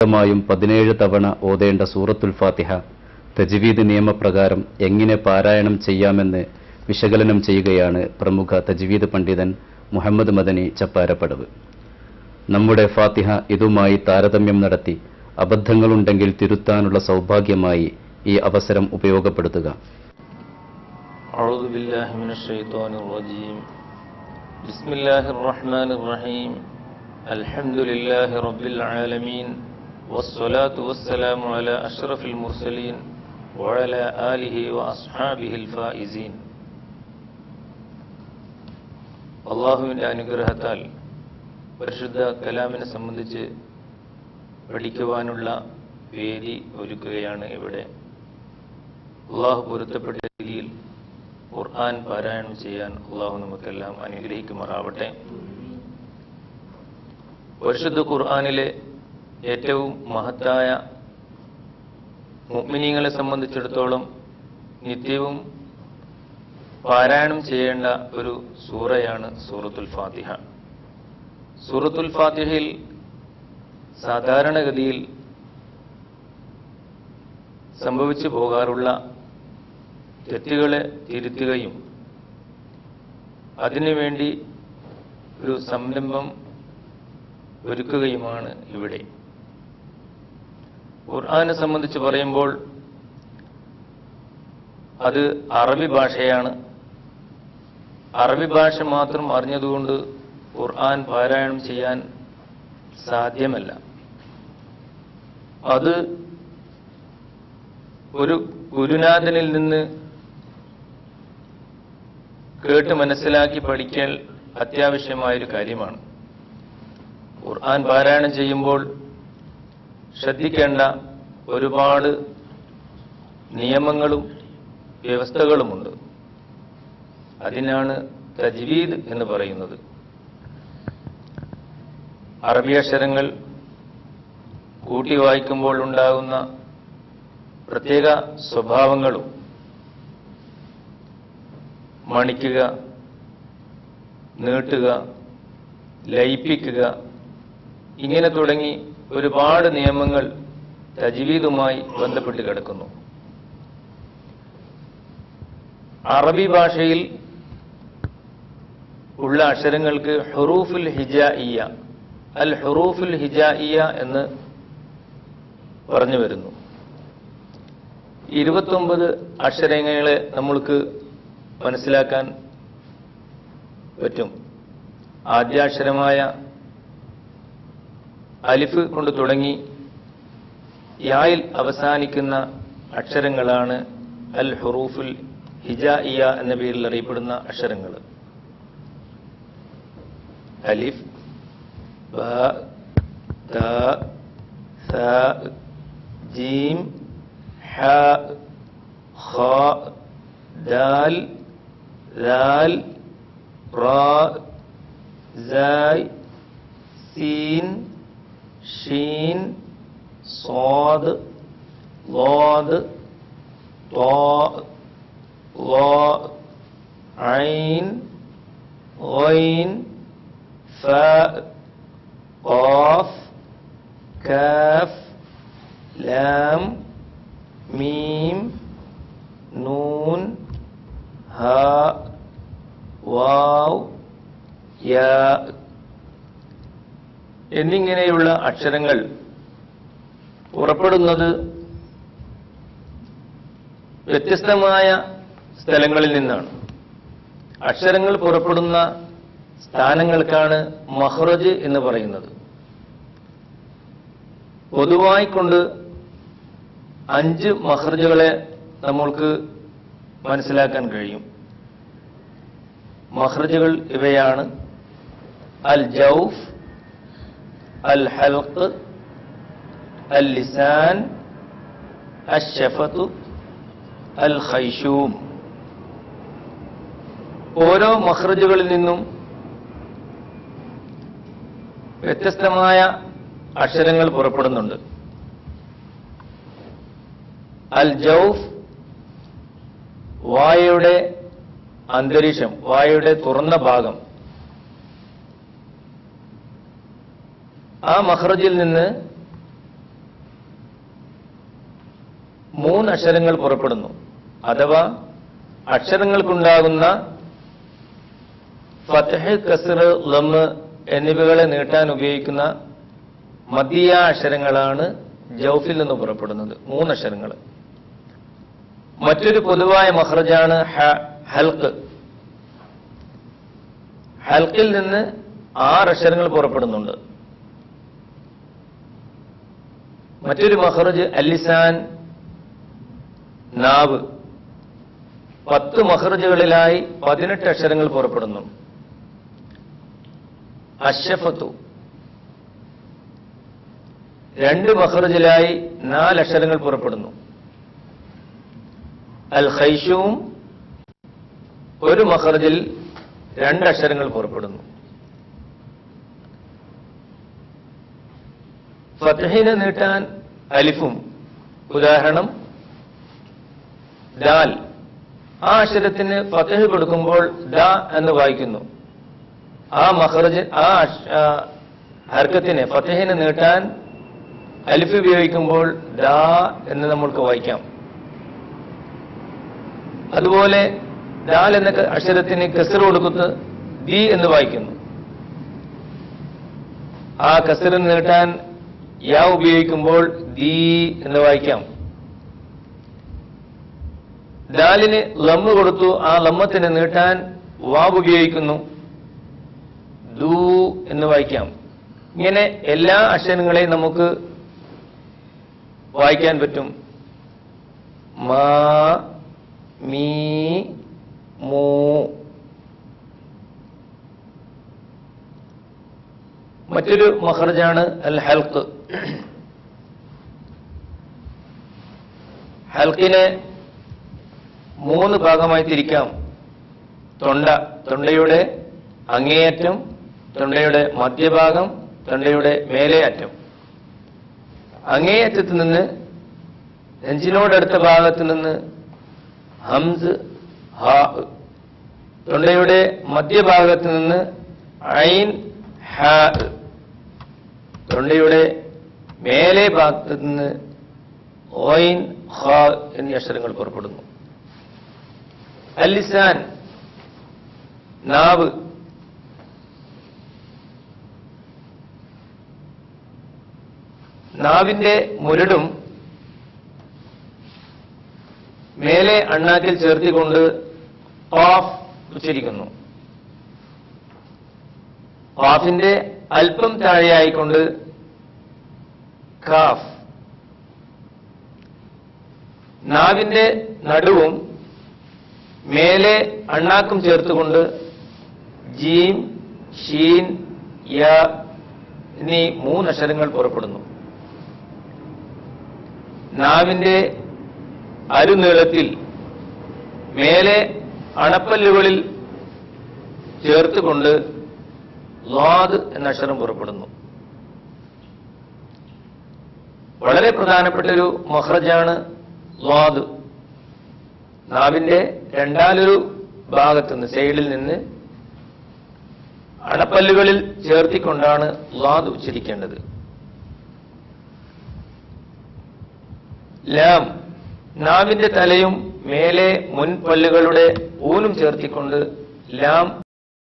ായും പതിനേഴ് തവണ ഓതേണ്ട സൂറത്തുൽ ഫാത്തിഹ തജ്വീദ് നിയമപ്രകാരം എങ്ങനെ പാരായണം ചെയ്യാമെന്ന് വിശകലനം ചെയ്യുകയാണ് പ്രമുഖ തജ്വീദ് പണ്ഡിതൻ മുഹമ്മദ് മദനി ചപ്പാരപ്പടവ്. നമ്മുടെ ഫാത്തിഹ ഇതുമായി താരതമ്യം നടത്തി അബദ്ധങ്ങളുണ്ടെങ്കിൽ തിരുത്താനുള്ള സൗഭാഗ്യമായി ഈ അവസരം ഉപയോഗപ്പെടുത്തുക. ബിസ്മില്ലാഹിർ റഹ്മാനിർ റഹീം അൽഹംദുലില്ലാഹി റബ്ബിൽ ആലമീൻ. الله الرحمن الرحيم الحمد لله رب العالمين والصلاة والسلام على أشرف المرسلين وعلى آله وأصحابه الفائزين അള്ളാഹുവിൻ്റെ അനുഗ്രഹത്താൽ പരിശുദ്ധ കലാമിനെ സംബന്ധിച്ച് പഠിക്കുവാനുള്ള വേദി ഒരുക്കുകയാണ് ഇവിടെ അള്ളാഹു പൊരുത്തപ്പെട്ട രീതിയിൽ ഖുർആൻ പാരായണം ചെയ്യാൻ അള്ളാഹു നമുക്കെല്ലാം അനുഗ്രഹിക്കുമാറാവട്ടെ പരിശുദ്ധ ഖുർആനിലെ ഏറ്റവും മഹത്തായ മുഅ്മിനീങ്ങളെ സംബന്ധിച്ചിടത്തോളം നിത്യവും പാരായണം ചെയ്യേണ്ട ഒരു സൂറയാണ് സൂറത്തുൽ ഫാത്തിഹ. സൂറത്തുൽ ഫാത്തിഹയിൽ സാധാരണഗതിയിൽ സംഭവിച്ചു പോകാറുള്ള തെറ്റുകളെ തിരുത്തുകയും അതിനുവേണ്ടി ഒരു സംരംഭം ഒരുക്കുകയുമാണ് ഇവിടെ. ഖുർആനെ സംബന്ധിച്ച് പറയുമ്പോൾ അത് അറബി ഭാഷയാണ്. അറബി ഭാഷ മാത്രം അറിഞ്ഞതുകൊണ്ട് ഖുർആൻ പാരായണം ചെയ്യാൻ സാധ്യമല്ല. അത് ഒരു ഗുരുനാഥനിൽ നിന്ന് കേട്ട് മനസ്സിലാക്കി പഠിക്കൽ അത്യാവശ്യമായൊരു കാര്യമാണ്. ഖുർആൻ പാരായണം ചെയ്യുമ്പോൾ ശ്രദ്ധിക്കേണ്ട ഒരുപാട് നിയമങ്ങളും വ്യവസ്ഥകളുമുണ്ട്. അതിനാണ് തജ്വീദ് എന്ന് പറയുന്നത്. അറബി അക്ഷരങ്ങൾ കൂട്ടി വായിക്കുമ്പോൾ ഉണ്ടാകുന്ന പ്രത്യേക സ്വഭാവങ്ങളും മണിക്കുക നീട്ടുക ലയിപ്പിക്കുക ഇങ്ങനെ തുടങ്ങി ഒരുപാട് നിയമങ്ങൾ തജ്വീദുമായി ബന്ധപ്പെട്ട് കിടക്കുന്നു. അറബി ഭാഷയിൽ ഉള്ള അക്ഷരങ്ങൾക്ക് ഹുറൂഫുൽ ഹിജായിയ അൽ ഹുറൂഫുൽ ഹിജായിയ എന്ന് പറഞ്ഞു വരുന്നു. ഇരുപത്തൊമ്പത് അക്ഷരങ്ങളെ നമ്മൾക്ക് മനസ്സിലാക്കാൻ പറ്റും. ആദ്യാക്ഷരമായ അലിഫ് കൊണ്ട് തുടങ്ങി യായിൽ അവസാനിക്കുന്ന അക്ഷരങ്ങളാണ് അൽ ഹുറൂഫുൽ ഹിജായിയ എന്ന പേരിൽ അറിയപ്പെടുന്ന അക്ഷരങ്ങൾ. അലിഫ് ബ ത സ ജീം ഹ ഖ ദാൽ ദാൽ റാ സീൻ شين صاد ضاد طاء ظاء عين غين فاء قاف كاف لام ميم نون هاء واو ياء. എന്നിങ്ങനെയുള്ള അക്ഷരങ്ങൾ പുറപ്പെടുന്നത് വ്യത്യസ്തമായ സ്ഥലങ്ങളിൽ നിന്നാണ്. അക്ഷരങ്ങൾ പുറപ്പെടുന്ന സ്ഥാനങ്ങൾക്കാണ് മഹ്റജ് എന്ന് പറയുന്നത്. പൊതുവായിക്കൊണ്ട് അഞ്ച് മഹ്റജുകളെ നമ്മൾക്ക് മനസ്സിലാക്കാൻ കഴിയും. മഹ്റജുകൾ ഇവയാണ് അൽ ജൗഫ് അൽ اللسان الشفط الخيشوم. ഓരോ മഹ്റജുകളിൽ നിന്നും വ്യത്യസ്തമായ അക്ഷരങ്ങൾ പുറപ്പെടുന്നുണ്ട്. അൽ ജൌഫ് വായയുടെ അന്തരീക്ഷം വായയുടെ തുറന്ന ഭാഗം. ആ മഹ്റജിൽ നിന്ന് മൂന്ന് അക്ഷരങ്ങൾ പുറപ്പെടുന്നു. അഥവാ അക്ഷരങ്ങൾക്കുണ്ടാകുന്ന ഫതഹ് കസർ ലമ്മ് എന്നിവകളെ നീട്ടാൻ ഉപയോഗിക്കുന്ന മതിയ അക്ഷരങ്ങളാണ് ജൗഫിൽ നിന്ന് പുറപ്പെടുന്നത്. മൂന്ന് അക്ഷരങ്ങൾ. മറ്റൊരു പൊതുവായ മഹ്റജാണ് ഹൽക്ക് ഹൽക്കിൽ നിന്ന് ആറ് അക്ഷരങ്ങൾ പുറപ്പെടുന്നുണ്ട്. മറ്റൊരു മഹ്റജ് അല്ലിസാൻ നാവ്. പത്ത് മഹ്റജുകളിലായി പതിനെട്ട് അക്ഷരങ്ങൾ പുറപ്പെടുന്നു. അഷഫത്തു രണ്ട് മഹ്റജിലായി നാല് അക്ഷരങ്ങൾ പുറപ്പെടുന്നു. അൽ ഹൈഷവും ഒരു മഹ്റജിൽ രണ്ട് അക്ഷരങ്ങൾ പുറപ്പെടുന്നു. ഫതഹിനെ നീട്ടാൻ അലിഫും. ഉദാഹരണം ദാൽ. ആ അക്ഷരത്തിന് ഫതഹ് കൊടുക്കുമ്പോൾ ദ എന്ന് വായിക്കുന്നു. ആ മഹ്റജ് ആ ഹർക്കത്തിനെ ഫതഹിനെ നീട്ടാൻ അലിഫ് ഉപയോഗിക്കുമ്പോൾ ദ എന്ന് നമ്മൾക്ക് വായിക്കാം. അതുപോലെ ദാൽ എന്ന അക്ഷരത്തിന് കസർ കൊടുക്കുന്നത് ദി എന്ന് വായിക്കുന്നു. ആ കസറിന് നീട്ടാൻ യാ ഉപയോഗിക്കുമ്പോൾ ദീ എന്ന് വായിക്കാം. ദാലിന് ലമ്മ് കൊടുത്തു. ആ ലമ്മത്തിന് നീട്ടാൻ വാവ് ഉപയോഗിക്കുന്നു. ദൂ എന്ന് വായിക്കാം. ഇങ്ങനെ എല്ലാ അക്ഷരങ്ങളെയും നമുക്ക് വായിക്കാൻ പറ്റും. മാ മീ മൂ. മറ്റൊരു മഹർജാണ് അൽ ഹൽക്ക് ഹൽക്കിനെ മൂന്ന് ഭാഗമായി തിരിക്കാം. തൊണ്ട തൊണ്ടയുടെ അങ്ങേയറ്റം തൊണ്ടയുടെ മധ്യഭാഗം തൊണ്ടയുടെ മേലേയറ്റം. അങ്ങേയറ്റത്ത് നിന്ന് നെഞ്ചിനോടടുത്ത ഭാഗത്ത് നിന്ന് ഹംസ് ഹാ തൊണ്ടയുടെ മധ്യഭാഗത്ത് നിന്ന് ഐൻ ഹ തൊണ്ടയുടെ മേലെ ഭാഗത്ത് നിന്ന് ഓയിൻ ഹ എന്നീ അക്ഷരങ്ങൾ പുറപ്പെടുന്നു. അല്ലിസാൻ നാവ് നാവിന്റെ മുരടും മേലെ അണ്ണാക്കിൽ ചേർത്തിക്കൊണ്ട് ഓഫ് ഉച്ചരിക്കുന്നു. പാഫിന്റെ അല്പം താഴെയായിക്കൊണ്ട് ഖാഫ്. നാവിന്റെ നടുവും മേലെ അണ്ണാക്കും ചേർത്തുകൊണ്ട് ജീം ഷീൻ യ എന്നീ മൂന്നക്ഷരങ്ങൾ പുറപ്പെടുന്നു. നാവിന്റെ അരുനീളത്തിൽ മേലെ അണപ്പല്ലുകളിൽ ചേർത്തുകൊണ്ട് ലാദ് എന്ന അക്ഷരം പുറപ്പെടുന്നു. വളരെ പ്രധാനപ്പെട്ട ഒരു മഹ്റജാണ് ലാദ്. നാവിന്റെ രണ്ടാലൊരു ഭാഗത്ത് നിന്ന് സൈഡിൽ നിന്ന് അണപ്പല്ലുകളിൽ ചേർത്തിക്കൊണ്ടാണ് വാദ് ഉച്ചരിക്കേണ്ടത്. ലാം നാവിന്റെ തലയും മേലെ മുൻപല്ലുകളുടെ ഊനും ചേർത്തിക്കൊണ്ട് ലാം